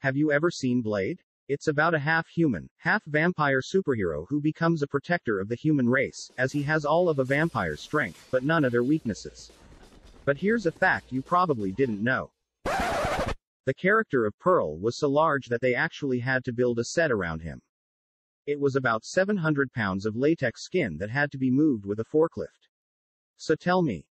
Have you ever seen Blade? It's about a half human, half vampire superhero who becomes a protector of the human race, as he has all of a vampire's strength, but none of their weaknesses. But here's a fact you probably didn't know. The character of Pearl was so large that they actually had to build a set around him. It was about 700 pounds of latex skin that had to be moved with a forklift. So tell me,